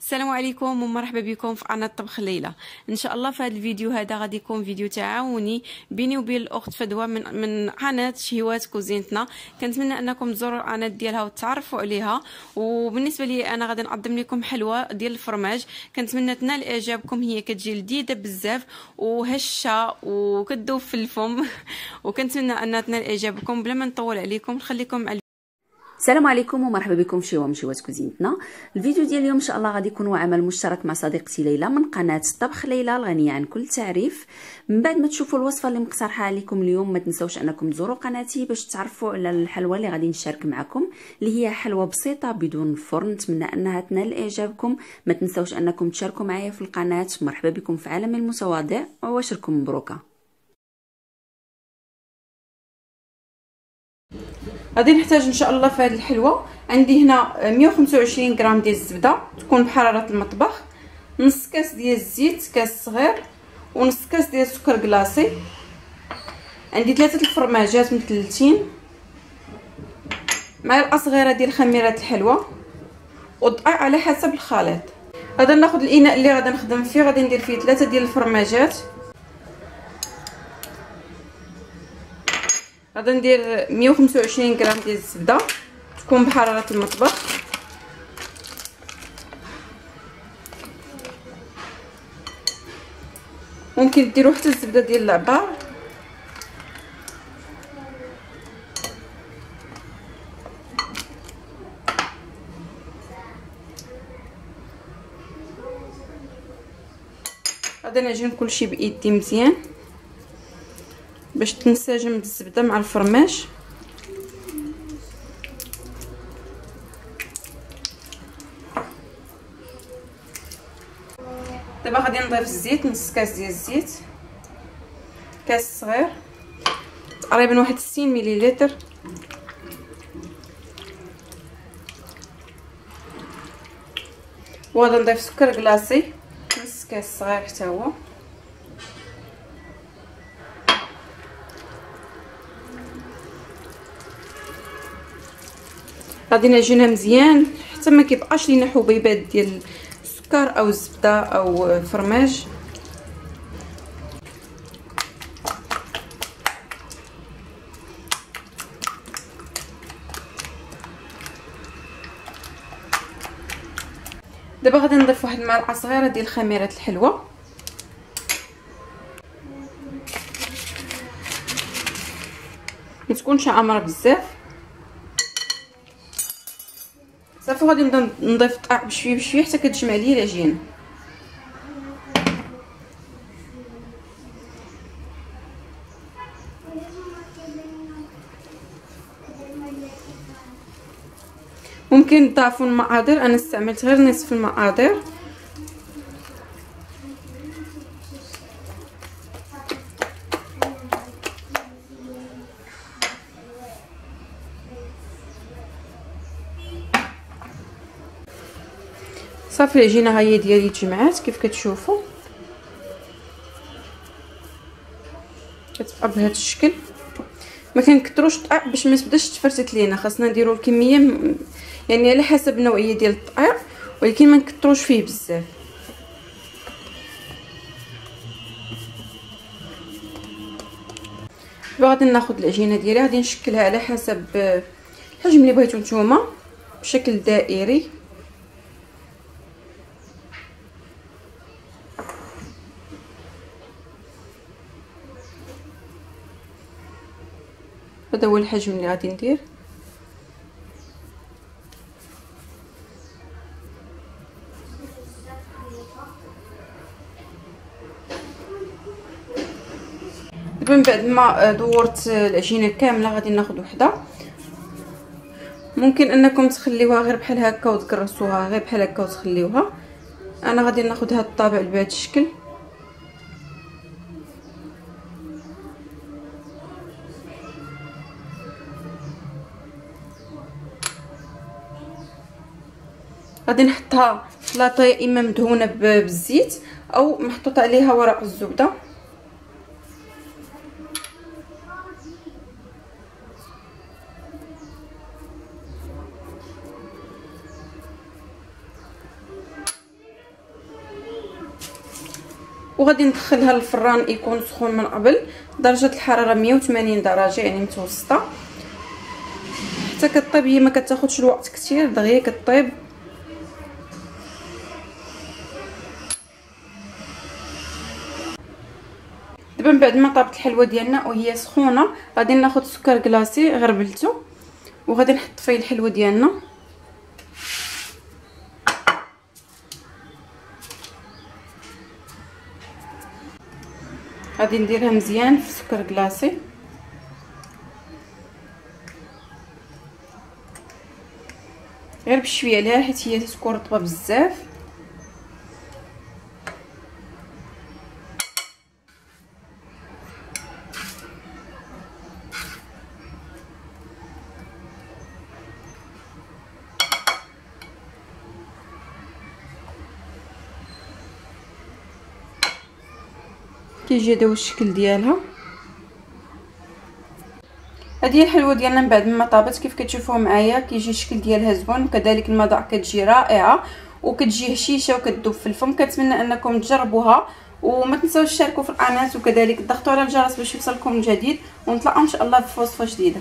السلام عليكم ومرحبا بكم في قناة طبخ ليلى إن شاء الله في هذا الفيديو هذا غادي يكون فيديو تعاوني بيني وبين الأخت فدوى من من قناة شهوات كوزينتنا. كنتمنى أنكم تزوروا القناة ديالها وتعرفوا عليها. وبالنسبة لي أنا غادي نقدم لكم حلوة ديال الفرماج. كنتمنى تنال إعجابكم هي كتجي لذيذة بزاف وهشة وكتذوب في الفم. وكنتمنى انها تنال إعجابكم بلا ما نطول عليكم. نخليكم السلام عليكم ومرحبا بكم في شيوه من شيوات كوزينتنا. الفيديو ديال اليوم إن شاء الله غادي يكون عمل مشترك مع صديقتي ليلى من قناة طبخ ليلى الغنية عن كل تعريف. من بعد ما تشوفوا الوصفة اللي مقترحة عليكم اليوم ما تنساوش أنكم تزوروا قناتي باش تعرفوا على الحلوه اللي غادي نشارك معكم اللي هي حلوة بسيطة بدون فرن. نتمنى أنها تنال إعجابكم. ما تنساوش أنكم تشاركوا معايا في القناة. مرحبا بكم في عالم المتواضع. وواشركم مبروكة. غادي نحتاج إن شاء الله في هذه الحلوة. عندي هنا 125 غرام ديال الزبدة تكون بحرارة المطبخ نص كاس ديال الزيت كاس صغير ونص كاس ديال السكر كلاصي عندي ثلاثة الفرماجات مثلثين معلقه صغيره ديال خميرة الحلوة ودقيق على حسب الخليط. غادي ناخذ الإناء اللي غادي نخدم فيه غادي ندير فيه ثلاثة ديال الفرماجات. غادي ندير 125 غرام ديال الزبدة تكون بحراره المطبخ ممكن ديروا حتى الزبدة ديال العبار. غادي نعجن كلشي بإيدي مزيان. باش تنسجم بالزبده مع الفرماج دابا غادي نضيف الزيت نص كاس ديال الزيت. كاس صغير. تقريبا واحد 60 مليلتر. وغادي نضيف سكر كلاصي نص كاس صغير حتى هو. غادي نعجنها مزيان حتى ما كيبقاش لينا حبيبات ديال السكر أو الزبدة أو الفرماج. دابا غادي نضيف واحد المعلقه صغيرة ديال خميره الحلوة. ما تكونش عامرة بزاف. صافي غادي نبدا نضيف الطاع بشويه بشويه حتى كتجمع ليا العجينه ممكن تضاعفوا المقادير أنا استعملت غير نصف المقادير صافي العجينه هي ديالي تجمعات كيف كتشوفوا كتبقى بهذا الشكل. ما كنكثروش باش ما تبداش تفرتت لينا خاصنا نديرو الكمية يعني على حسب النوعية ديال الدقيق ولكن ما نكثروش فيه بزاف. غادي ناخذ العجينة ديالي غادي نشكلها على حسب الحجم اللي بغيتو نتوما بشكل دائري. هذا هو الحجم اللي غادي ندير. من بعد ما دورت العجينة كاملة غادي ناخذ وحدة. ممكن أنكم تخليوها غير بحال هكا وتكرسوها غير بحال هكا وتخليوها. أنا غادي ناخذ هذا الطابع بهذا الشكل. غادي نحطها في لاطاي اما مدهونه بالزيت أو محطوط عليها ورق الزبده. وغادي ندخلها للفران يكون سخون من قبل. درجة الحرارة 180 درجة يعني متوسطة. حتى كطيب هي ما كتاخذش الوقت كثير دغيا كطيب. دابا من بعد ما طابت الحلوه ديالنا وهي سخونة غادي ناخذ سكر كلاصي غربلته وغادي نحط فيه الحلوه ديالنا. غادي نديرها مزيان في سكر كلاصي غير بشوية عليها حيت هي تكون رطبه بزاف. كيجي هذا هو الشكل ديالها. هذه الحلوة ديالنا من بعد ما طابت كيف كتشوفوا معايا كيجي الشكل ديالها زوين وكذلك المذاق كتجي رائعة وكتجي هشيشة وكتذوب في الفم. كنتمنى أنكم تجربوها وما تنساوش تشاركوا في القناة وكذلك تضغطوا على الجرس باش يوصلكم الجديد. ونتلاقاو إن شاء الله في وصفه جديدة.